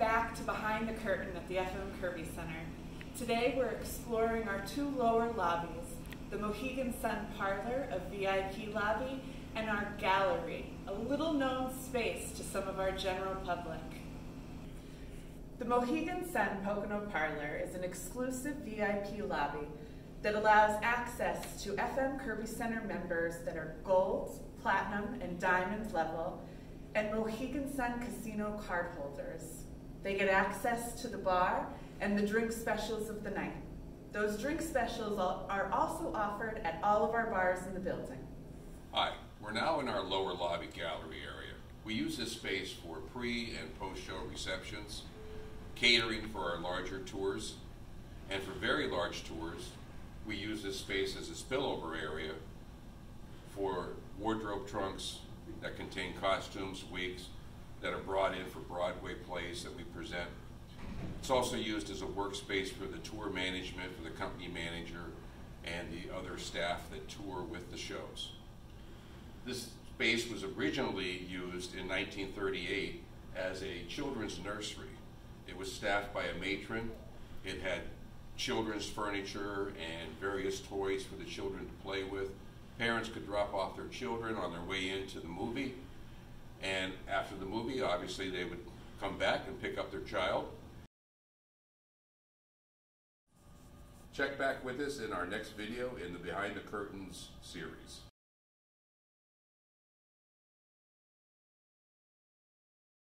back to Behind the Curtain at the FM Kirby Center. Today we're exploring our two lower lobbies, the Mohegan Sun Parlor, a VIP lobby, and our gallery, a little known space to some of our general public. The Mohegan Sun Pocono Parlor is an exclusive VIP lobby that allows access to FM Kirby Center members that are gold, platinum, and diamond level, and Mohegan Sun Casino cardholders. They get access to the bar and the drink specials of the night. Those drink specials are also offered at all of our bars in the building. Hi, we're now in our lower lobby gallery area. We use this space for pre and post show receptions, catering for our larger tours, and for very large tours, we use this space as a spillover area for wardrobe trunks that contain costumes, wigs that are brought in for Broadway plays that we present. It's also used as a workspace for the tour management, for the company manager, and the other staff that tour with the shows. This space was originally used in 1938 as a children's nursery. It was staffed by a matron. It had children's furniture and various toys for the children to play with. Parents could drop off their children on their way into the movie, and after the movie, obviously, they would come back and pick up their child. Check back with us in our next video in the Behind the Curtains series.